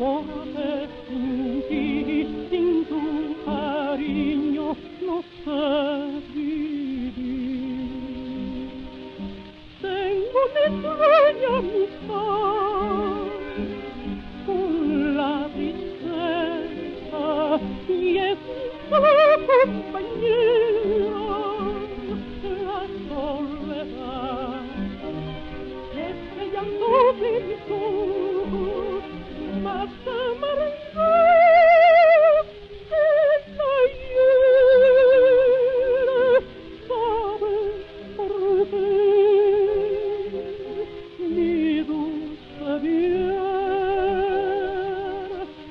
porque sin ti, sin tu cariño, no sé vivir. Tengo una extraña amistad con la y es mi.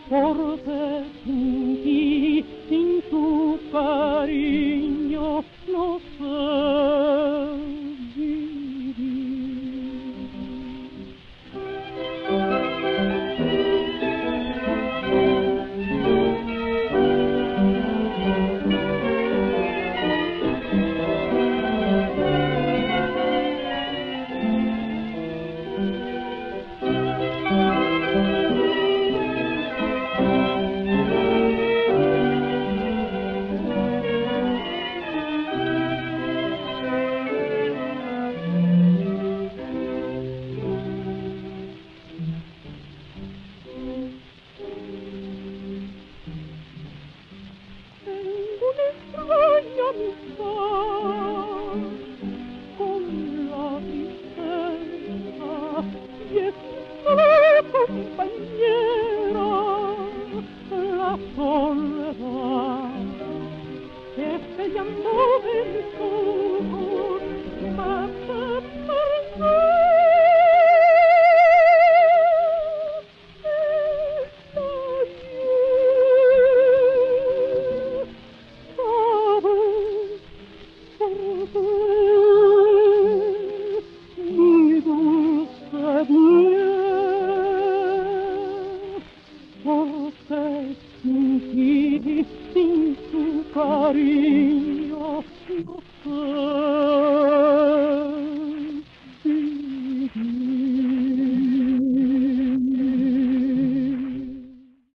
forte in ti, in tuo carino, nostro. compañera la soledad, este llanto del sol. cariño sin